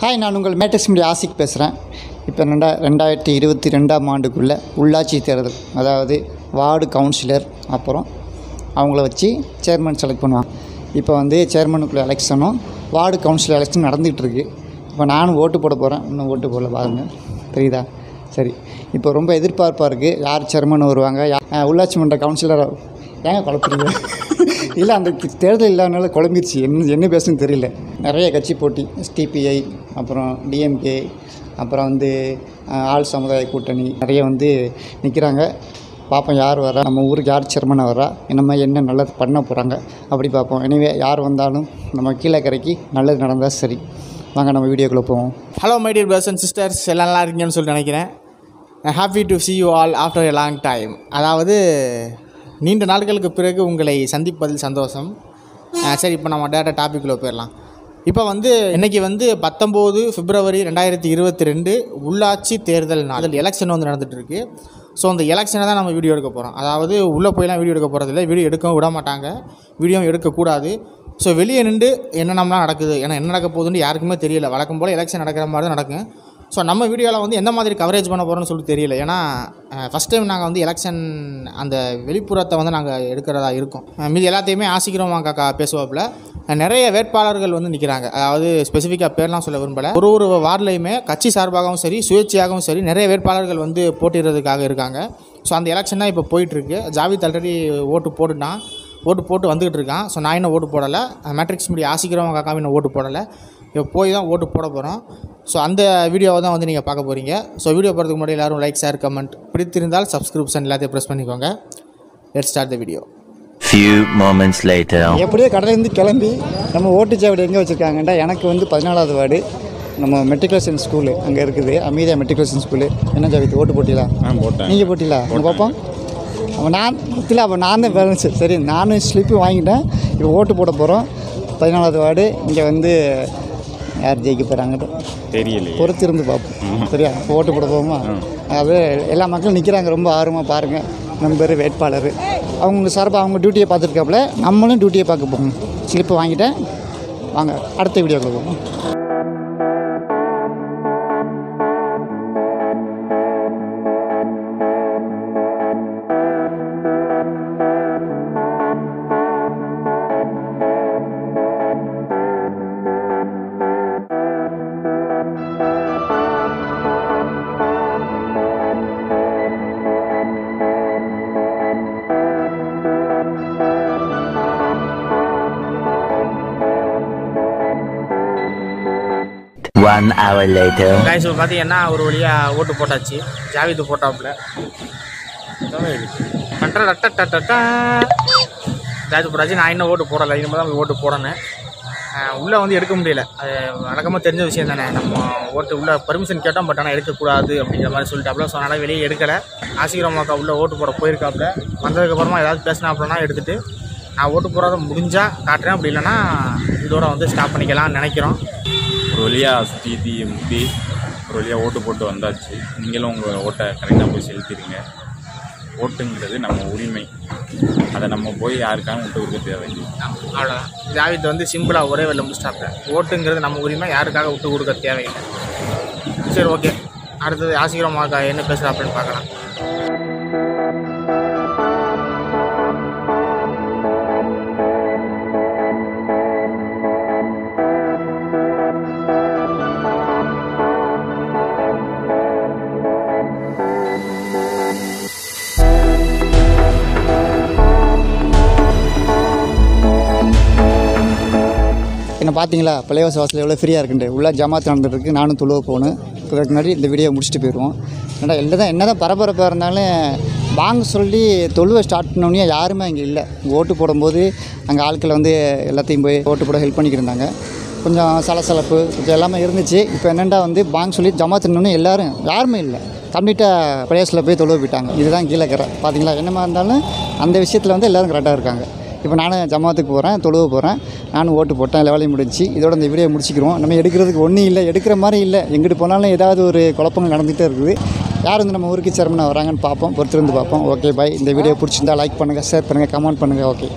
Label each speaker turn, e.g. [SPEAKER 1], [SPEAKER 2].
[SPEAKER 1] Hi நான் உங்கள் மேட்டஸ் media Ashik பேசுகிறேன் இப்போ ரெண்டா ரெண்டாயிரத்தி இருபத்தி ரெண்டாம் ஆண்டுக்குள்ளே உள்ளாட்சி தேர்தல் அதாவது வார்டு கவுன்சிலர் அப்புறம் அவங்கள வச்சு சேர்மன் செலக்ட் பண்ணுவாங்க. இப்போ வந்து சேர்மனுக்குள்ள எலெக்ஷனும் வார்டு கவுன்சிலர் எலெக்ஷன் நடந்துகிட்ருக்கு இப்போ நானும் ஓட்டு போட போகிறேன் இன்னும் ஓட்டு போடல பாருங்க. தெரியுதா? சரி. இப்போ ரொம்ப எதிர்பார்ப்பாக இருக்குது யார் சேர்மன் வருவாங்க? யா- உள்ளாட்சி மன்ற கவுன்சிலர் ஏங்க குழப்பறீங்க? இல்லை அந்த தேர்தல் இல்லாதனால குழம்பிருச்சு. என்ன என்ன பேசுன்னு தெரியல. நிறைய கட்சி போட்டி. எஸ்டிபிஐ அப்புறம் டிஎம்கே அப்புறம் வந்து ஆள் சமுதாய கூட்டணி. நிறைய வந்து நிற்கிறாங்க பார்ப்போம் யார் வரா? நம்ம ஊருக்கு யார் சேர்மனாக வரா? நம்ம என்ன நல்லது பண்ண போகிறாங்க அப்படி பார்ப்போம் எனவே யார் வந்தாலும் நம்ம கீழே கரைக்கு நல்லது நடந்தால் சரி. வாங்க நம்ம வீடியோக்குள்ளே போவோம்.
[SPEAKER 2] Hello my dear brothers and sisters எல்லாம் நல்லா இருக்கீங்கன்னு சொல்லி நினைக்கிறேன். Happy to see you all after a long time அதாவது நீண்ட நாட்களுக்கு பிறகு உங்களை சந்திப்பதில் சந்தோஷம். சரி இப்போ நம்ம டேட்டா டாப்பிக்கில் போயிடலாம். இப்போ வந்து இன்றைக்கி வந்து பத்தொம்போது பிப்ரவரி ரெண்டாயிரத்தி இருபத்தி ரெண்டு உள்ளாட்சி தேர்தல் நாள். அதில் எலெக்ஷன் வந்து நடந்துகிட்ருக்கு ஸோ அந்த எலெக்ஷனை தான் நம்ம வீடியோ எடுக்க போகிறோம் அதாவது உள்ளே போயெல்லாம் வீடியோ எடுக்க போகிறதில்ல வீடியோ எடுக்கவும் விட மாட்டாங்க. வீடியோவும் எடுக்கக்கூடாது ஸோ வெளியே நின்று என்னென்னலாம் நடக்குது? ஏன்னா என்ன நடக்க போகுதுன்னு யாருக்குமே தெரியல. வழக்கம் போல் எலெக்ஷன் நடக்கிற மாதிரி தான் நடக்கும். ஸோ நம்ம வீடியோவில் வந்து எந்த மாதிரி கவரேஜ் பண்ண போகிறோம்னு சொல்லி தெரியல. ஏன்னா ஃபஸ்ட் டைம் நாங்கள் வந்து எலெக்ஷன் அந்த வெளிப்புறத்தை வந்து நாங்கள் எடுக்கிறதா இருக்கோம். மீது மீதி எல்லாத்தையுமே ஆசிக்கிறோம் காக்கா பேசுவாப்பில். நிறைய வேட்பாளர்கள் வந்து நிற்கிறாங்க அதாவது ஸ்பெசிஃபிக்காக பேர்லாம் சொல்ல விரும்பலை. ஒரு ஒரு வார்டுலையுமே கட்சி சார்பாகவும் சரி சுயேட்சையாகவும் சரி நிறைய வேட்பாளர்கள் வந்து போட்டிடுறதுக்காக இருக்காங்க. ஸோ அந்த எலெக்ஷன் தான் இப்போ போயிட்டுருக்கு. ஜாவித் ஆல்ரெடி ஓட்டு போட்டுட்டான். ஓட்டு போட்டு வந்துக்கிட்டு இருக்கான். ஸோ நான் இன்னும் ஓட்டு போடலை. மேட்ரிக்ஸ் மீடியா ஆசிக்கிறவங்க காக்காம இன்னும் ஓட்டு போடலை. இப்போ போய் தான் ஓட்டு போட போகிறோம். ஸோ அந்த வீடியோவை தான் வந்து நீங்கள் பார்க்க போகிறீங்க ஸோ வீடியோ போகிறதுக்கு முன்னாடி எல்லாரும் லைக் ஷேர் கமெண்ட் பிடித்திருந்தால் சப்ஸ்கிரிப்ஷன் எல்லாத்தையும் ப்ரெஸ் பண்ணிக்கோங்க. Let start the video
[SPEAKER 3] Few moments later.
[SPEAKER 1] எப்படியோ கடையிலேருந்து கிளம்பி நம்ம ஓட்டுச்சாவடி எங்கே வச்சுருக்காங்கண்டா எனக்கு வந்து பதினாலாவது வார்டு. நம்ம மெட்ரிகுலேஷன் ஸ்கூலு அங்கே இருக்குது. அமீதியா மெட்ரிகுலேஷன் ஸ்கூலு என்ன ஜாவித் ஓட்டு
[SPEAKER 4] ஆ போட்டேன்.
[SPEAKER 1] நீங்கள் உங்கள் பார்ப்போம். அப்போ நான் இல்லை அப்போ நான் தான் பேலன்ஸ் சரி நானும் ஸ்லிப்பு வாங்கிட்டேன். இப்போ ஓட்டு போட போகிறோம் பதினாலாவது வார்டு. இங்கே வந்து யார் ஜெயிக்க போகிறாங்க
[SPEAKER 4] தெரியலையே.
[SPEAKER 1] பொறுத்திருந்து பார்ப்போம். சரியா? ஓட்டு போட போவோமா? அது எல்லா மக்களும் நிற்கிறாங்க ரொம்ப ஆர்வமாக பாருங்கள் நம்ம பேர் வேட்பாளர். அவங்க சார்பாக அவங்க டியூட்டியை பார்த்துருக்காப்புல. நம்மளும் டியூட்டியை பார்க்க போகணும். ஸ்லிப்பு வாங்கிட்டேன். வாங்க அடுத்த வீடியோக்குள்ள போவோம்.
[SPEAKER 3] ஒன் ஹவர் லேட்டர்
[SPEAKER 2] கைஸ் இப்போ பார்த்தீங்கன்னா ஒரு வழியாக ஓட்டு போட்டாச்சு? ஜாவித் போட்டாப்புல. ஜாவிது போட்டாச்சு. நான் இன்னும் ஓட்டு போடலை. இனிமேல் தான் ஓட்டு போடணும். உள்ளே வந்து எடுக்க முடியல. அது வழக்கமாக தெரிஞ்ச விஷயம் தானே. நம்ம ஓட்டு உள்ளே பர்மிஷன் கேட்டோம் பட் ஆனால் எடுக்கக்கூடாது அப்படிங்கிற மாதிரி சொல்லிட்டாப்புல. ஸோ அதனால் வெளியே எடுக்கலை. ஆசிரியமாக்கா உள்ளே ஓட்டு போட போயிருக்காப்புல. வந்ததுக்கப்புறமா ஏதாவது பேசினா அப்படின்னா எடுத்துகிட்டு நான் ஓட்டு போடுறத முடிஞ்சால் காட்டுறேன். அப்படி இல்லைன்னா இதோட வந்து ஸ்டாப் பண்ணிக்கலாம்னு நினைக்கிறோம்.
[SPEAKER 4] ஒரு வழியாக ஸ்ரீதி தீ ஒரு வழியாக ஓட்டு போட்டு வந்தாச்சு. நீங்களும் உங்கள் ஓட்டை கரெக்டாக போய் செலுத்திடுங்க. ஓட்டுங்கிறது நம்ம உரிமை. அதை நம்ம போய் யாருக்காகவும் விட்டு கொடுக்க தேவையில்லை.
[SPEAKER 2] அவ்வளோதான் ஜாவித் வந்து சிம்பிளாக ஒரே வேலை முடிச்சிட்டாப்ல. ஓட்டுங்கிறது நம்ம உரிமை யாருக்காக விட்டு கொடுக்க தேவையில்லை. சரி ஓகே அடுத்தது ஆசிரியமாக என்ன பேசுகிறாப்புன்னு பார்க்கலாம்.
[SPEAKER 1] என்ன பார்த்தீங்களா? பழையவாச வாசல் எவ்வளோ ஃப்ரீயாக இருக்குண்டு உள்ள ஜமாத் நடந்துட்டுருக்கு. நானும் துழுவ போகணும். இதுக்கு முன்னாடி இந்த வீடியோ முடிச்சுட்டு போயிடுவோம் ஏன்னா இல்லை தான் என்ன தான் பரபரப்பாக இருந்தாலும் வாங்க சொல்லி தொழுவை ஸ்டார்ட் பண்ணோன்னே யாருமே அங்கே இல்லை. ஓட்டு போடும்போது அங்கே ஆட்கள் வந்து எல்லாத்தையும் போய் ஓட்டு போட ஹெல்ப் பண்ணிக்கிட்டு இருந்தாங்க. கொஞ்சம் சலசலப்பு கொஞ்சம் எல்லாமே இருந்துச்சு. இப்போ என்னென்னா வந்து பாங்க சொல்லி ஜமாத்துனோடனே எல்லாரும் யாருமே இல்லை. கம்ப்ளீட்டாக பிளேஸில் போய் தொழுவ போயிட்டாங்க. இதுதான் கீழே கரை. பார்த்தீங்களா? என்னமா இருந்தாலும் அந்த விஷயத்தில் வந்து எல்லோரும் கரெக்டாக இருக்காங்க. இப்போ நானும் ஜமாத்துக்கு போகிறேன் தொழுவ போகிறேன் நானும் ஓட்டு போட்டேன் எல்லா வேலையும் முடிஞ்சு. இதோட இந்த வீடியோ முடிச்சிக்கிறோம். நம்ம எடுக்கிறதுக்கு ஒன்றும் இல்லை எடுக்கிற மாதிரி இல்லை. எங்கிட்டு போனாலும் ஏதாவது ஒரு குழப்பங்கள் நடந்துகிட்டே இருக்குது. யார் வந்து நம்ம ஊருக்கு சேர்மனாக வராங்கன்னு பார்ப்போம் பொறுத்திருந்து பார்ப்போம். ஓகே பாய் இந்த வீடியோ பிடிச்சிருந்தா லைக் பண்ணுங்கள் ஷேர் பண்ணுங்கள் கமெண்ட் பண்ணுங்கள் ஓகே